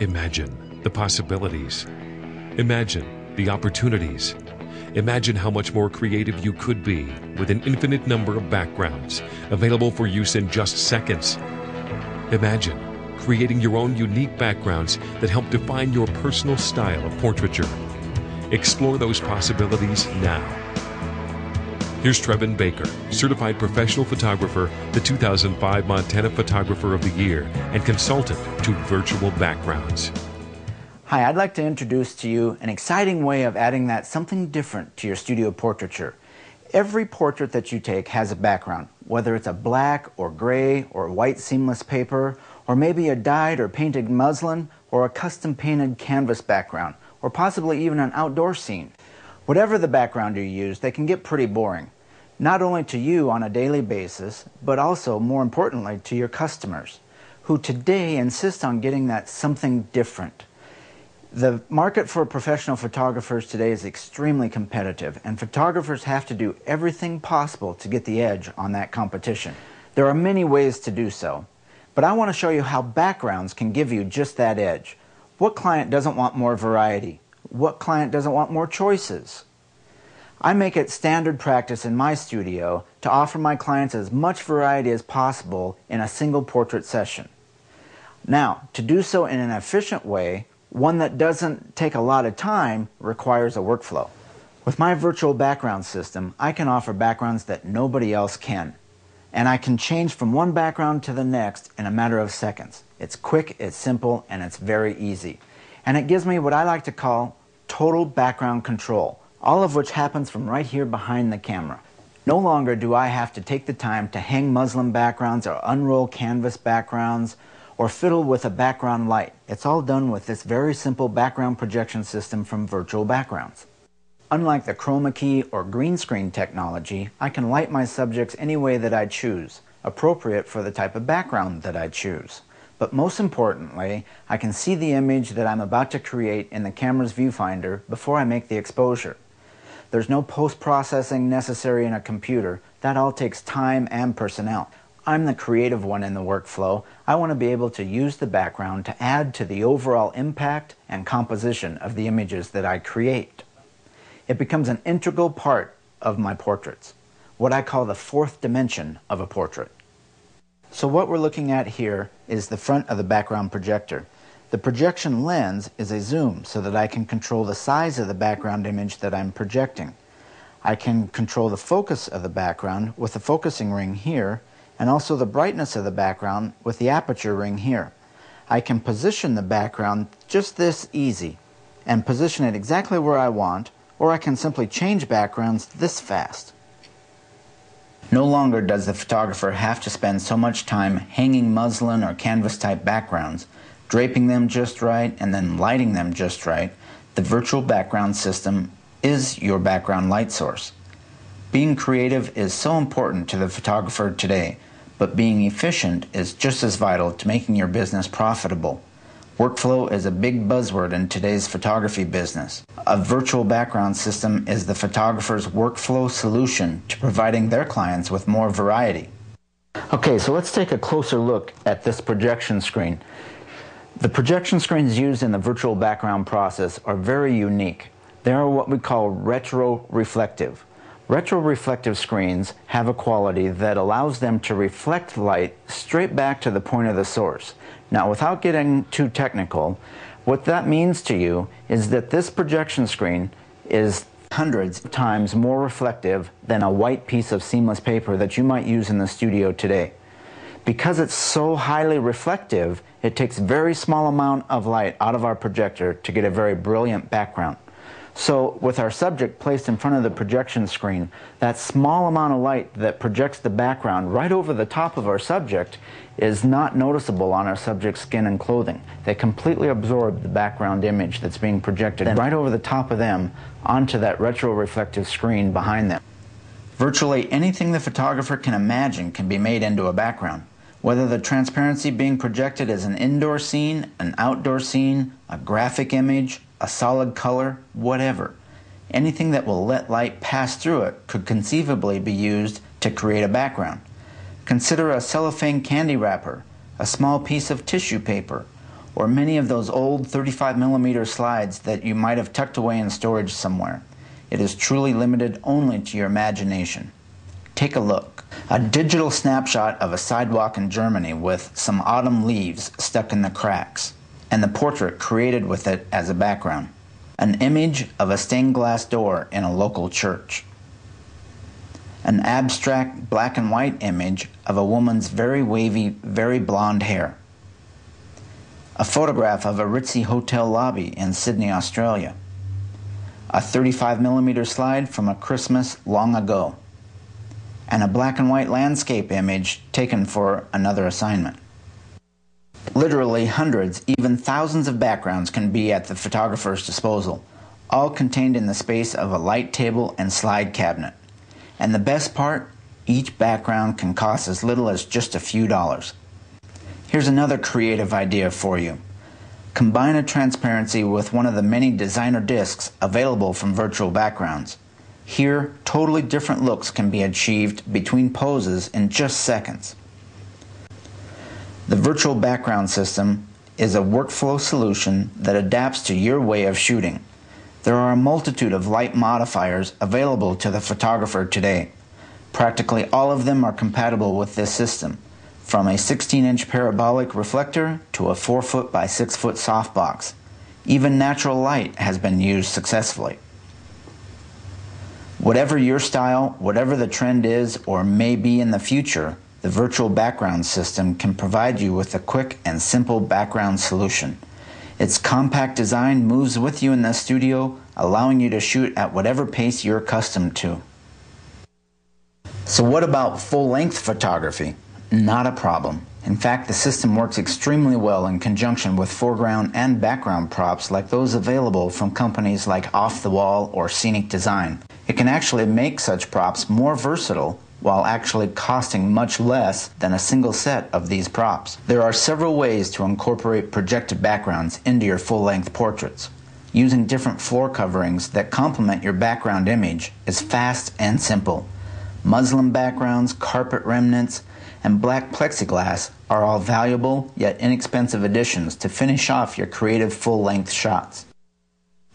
Imagine the possibilities. Imagine the opportunities. Imagine how much more creative you could be with an infinite number of backgrounds available for use in just seconds. Imagine creating your own unique backgrounds that help define your personal style of portraiture. Explore those possibilities now. Here's Trevon Baker, certified professional photographer, the 2005 Montana Photographer of the Year, and consultant to virtual backgrounds. Hi, I'd like to introduce to you an exciting way of adding that something different to your studio portraiture. Every portrait that you take has a background, whether it's a black or gray or white seamless paper, or maybe a dyed or painted muslin, or a custom painted canvas background, or possibly even an outdoor scene. Whatever the background you use, they can get pretty boring, not only to you on a daily basis, but also, more importantly, to your customers, who today insist on getting that something different. The market for professional photographers today is extremely competitive, and photographers have to do everything possible to get the edge on that competition. There are many ways to do so, but I want to show you how backgrounds can give you just that edge. What client doesn't want more variety? What client doesn't want more choices? I make it standard practice in my studio to offer my clients as much variety as possible in a single portrait session. Now, to do so in an efficient way, one that doesn't take a lot of time requires a workflow. With my virtual background system, I can offer backgrounds that nobody else can. And I can change from one background to the next in a matter of seconds. It's quick, it's simple, and it's very easy. And it gives me what I like to call total background control, all of which happens from right here behind the camera. No longer do I have to take the time to hang muslin backgrounds or unroll canvas backgrounds or fiddle with a background light. It's all done with this very simple background projection system from Virtual Backgrounds. Unlike the chroma key or green screen technology, I can light my subjects any way that I choose, appropriate for the type of background that I choose. But most importantly, I can see the image that I'm about to create in the camera's viewfinder before I make the exposure. There's no post-processing necessary in a computer. That all takes time and personnel. I'm the creative one in the workflow. I want to be able to use the background to add to the overall impact and composition of the images that I create. It becomes an integral part of my portraits, what I call the fourth dimension of a portrait. So what we're looking at here is the front of the background projector. The projection lens is a zoom so that I can control the size of the background image that I'm projecting. I can control the focus of the background with the focusing ring here and also the brightness of the background with the aperture ring here. I can position the background just this easy and position it exactly where I want or I can simply change backgrounds this fast. No longer does the photographer have to spend so much time hanging muslin or canvas type backgrounds, draping them just right, and then lighting them just right. The virtual background system is your background light source. Being creative is so important to the photographer today, but being efficient is just as vital to making your business profitable. Workflow is a big buzzword in today's photography business. A virtual background system is the photographer's workflow solution to providing their clients with more variety. Okay, so let's take a closer look at this projection screen. The projection screens used in the virtual background process are very unique. They are what we call retro-reflective. Retro-reflective screens have a quality that allows them to reflect light straight back to the point of the source. Now, without getting too technical, what that means to you is that this projection screen is hundreds of times more reflective than a white piece of seamless paper that you might use in the studio today. Because it's so highly reflective, it takes very small amount of light out of our projector to get a very brilliant background. So with our subject placed in front of the projection screen, that small amount of light that projects the background right over the top of our subject is not noticeable on our subject's skin and clothing. They completely absorb the background image that's being projected right over the top of them onto that retroreflective screen behind them. Virtually anything the photographer can imagine can be made into a background. Whether the transparency being projected is an indoor scene, an outdoor scene, a graphic image, a solid color, whatever. Anything that will let light pass through it could conceivably be used to create a background. Consider a cellophane candy wrapper, a small piece of tissue paper, or many of those old 35 millimeter slides that you might have tucked away in storage somewhere. It is truly limited only to your imagination. Take a look. A digital snapshot of a sidewalk in Germany with some autumn leaves stuck in the cracks, and the portrait created with it as a background. An image of a stained glass door in a local church. An abstract black and white image of a woman's very wavy, very blonde hair a photograph of a ritzy hotel lobby in Sydney, Australia, a 35 millimeter slide from a Christmas long ago, and a black and white landscape image taken for another assignment. Literally hundreds, even thousands of backgrounds can be at the photographer's disposal, all contained in the space of a light table and slide cabinet. And the best part, each background can cost as little as just a few dollars. Here's another creative idea for you. Combine a transparency with one of the many designer discs available from virtual backgrounds. Here, totally different looks can be achieved between poses in just seconds. The virtual background system is a workflow solution that adapts to your way of shooting. There are a multitude of light modifiers available to the photographer today. Practically all of them are compatible with this system from a 16 inch parabolic reflector to a 4 foot by 6 foot softbox. Even natural light has been used successfully. Whatever your style, whatever the trend is or may be in the future, the virtual background system can provide you with a quick and simple background solution. Its compact design moves with you in the studio, allowing you to shoot at whatever pace you're accustomed to. So, what about full length photography? Not a problem. In fact, the system works extremely well in conjunction with foreground and background props like those available from companies like Off the Wall or Scenic Design. It can actually make such props more versatile while actually costing much less than a single set of these props. There are several ways to incorporate projected backgrounds into your full length portraits. Using different floor coverings that complement your background image is fast and simple. Muslin backgrounds, carpet remnants, and black plexiglass are all valuable yet inexpensive additions to finish off your creative full length shots.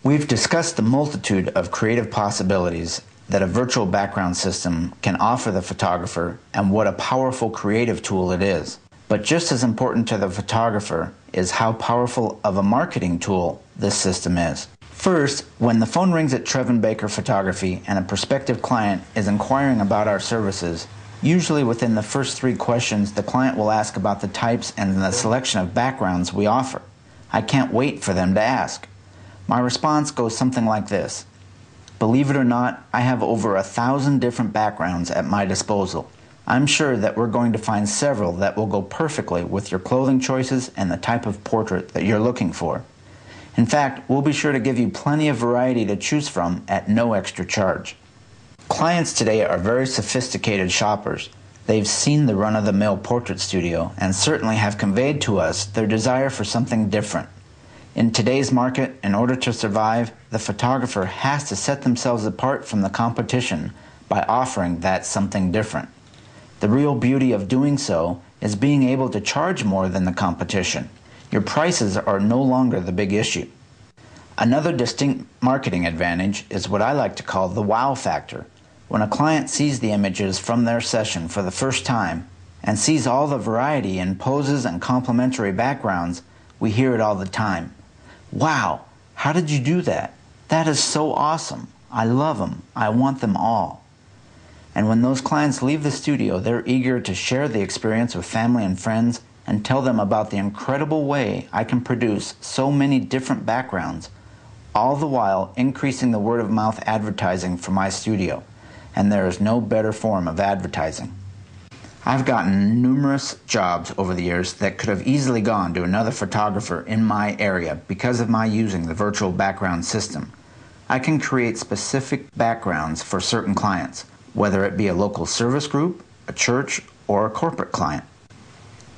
We've discussed the multitude of creative possibilities that a virtual background system can offer the photographer and what a powerful creative tool it is. But just as important to the photographer is how powerful of a marketing tool this system is. First, when the phone rings at Trevon Baker Photography and a prospective client is inquiring about our services, Usually within the first three questions, the client will ask about the types and the selection of backgrounds we offer. I can't wait for them to ask. My response goes something like this. Believe it or not, I have over a thousand different backgrounds at my disposal. I'm sure that we're going to find several that will go perfectly with your clothing choices and the type of portrait that you're looking for. In fact, we'll be sure to give you plenty of variety to choose from at no extra charge. Clients today are very sophisticated shoppers. They've seen the run of the mill portrait studio and certainly have conveyed to us their desire for something different. In today's market, in order to survive, the photographer has to set themselves apart from the competition by offering that something different. The real beauty of doing so is being able to charge more than the competition. Your prices are no longer the big issue. Another distinct marketing advantage is what I like to call the wow factor. When a client sees the images from their session for the first time and sees all the variety in poses and complementary backgrounds, we hear it all the time. Wow, how did you do that? That is so awesome. I love them. I want them all. And when those clients leave the studio, they're eager to share the experience with family and friends and tell them about the incredible way I can produce so many different backgrounds, all the while increasing the word of mouth advertising for my studio and there is no better form of advertising. I've gotten numerous jobs over the years that could have easily gone to another photographer in my area because of my using the virtual background system. I can create specific backgrounds for certain clients, whether it be a local service group, a church, or a corporate client.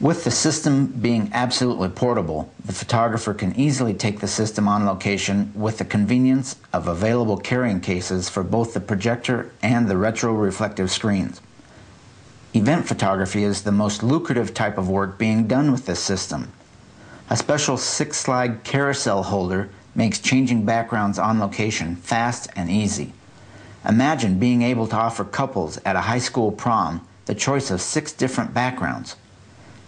With the system being absolutely portable, the photographer can easily take the system on location with the convenience of available carrying cases for both the projector and the retroreflective screens. Event photography is the most lucrative type of work being done with this system. A special six slide carousel holder makes changing backgrounds on location fast and easy. Imagine being able to offer couples at a high school prom the choice of six different backgrounds.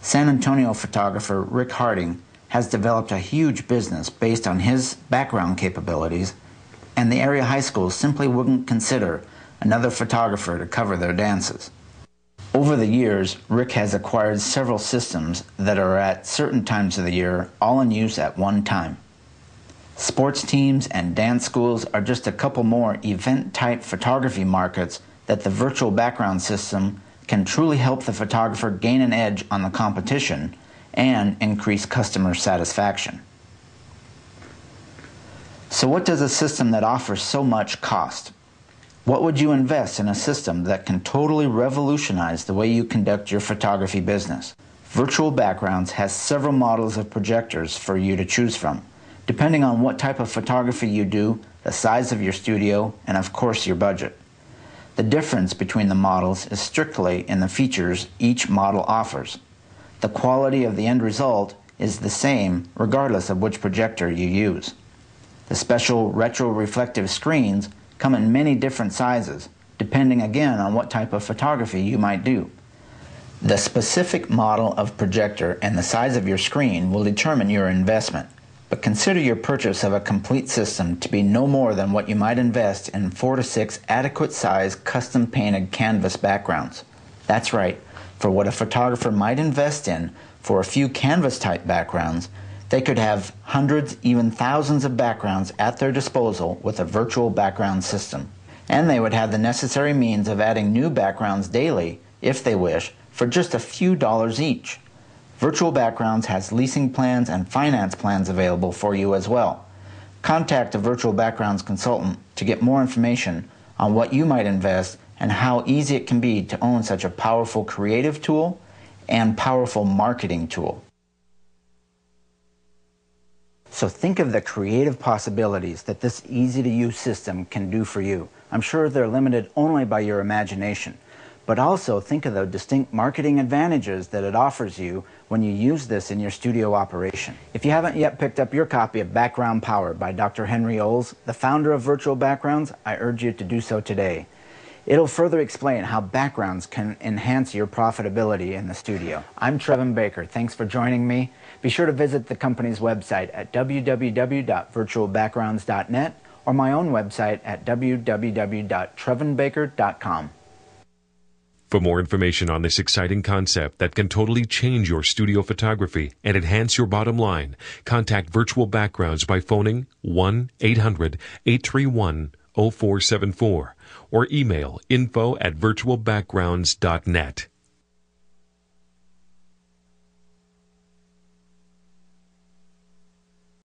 San Antonio photographer Rick Harding has developed a huge business based on his background capabilities, and the area high schools simply wouldn't consider another photographer to cover their dances. Over the years, Rick has acquired several systems that are at certain times of the year all in use at one time. Sports teams and dance schools are just a couple more event type photography markets that the virtual background system can truly help the photographer gain an edge on the competition and increase customer satisfaction. So, what does a system that offers so much cost? What would you invest in a system that can totally revolutionize the way you conduct your photography business? Virtual Backgrounds has several models of projectors for you to choose from, depending on what type of photography you do, the size of your studio, and of course your budget. The difference between the models is strictly in the features each model offers. The quality of the end result is the same regardless of which projector you use. The special retro-reflective screens come in many different sizes, depending again on what type of photography you might do. The specific model of projector and the size of your screen will determine your investment but consider your purchase of a complete system to be no more than what you might invest in four to six adequate size custom painted canvas backgrounds. That's right, for what a photographer might invest in for a few canvas type backgrounds, they could have hundreds, even thousands of backgrounds at their disposal with a virtual background system. And they would have the necessary means of adding new backgrounds daily, if they wish, for just a few dollars each. Virtual Backgrounds has leasing plans and finance plans available for you as well. Contact a Virtual Backgrounds consultant to get more information on what you might invest and how easy it can be to own such a powerful creative tool and powerful marketing tool. So think of the creative possibilities that this easy to use system can do for you. I'm sure they're limited only by your imagination but also think of the distinct marketing advantages that it offers you when you use this in your studio operation. If you haven't yet picked up your copy of Background Power by Dr. Henry Olds, the founder of Virtual Backgrounds, I urge you to do so today. It'll further explain how backgrounds can enhance your profitability in the studio. I'm Trevon Baker. Thanks for joining me. Be sure to visit the company's website at www.virtualbackgrounds.net or my own website at www.trevonbaker.com. For more information on this exciting concept that can totally change your studio photography and enhance your bottom line, contact Virtual Backgrounds by phoning 1-800-831-0474 or email info at virtualbackgrounds.net.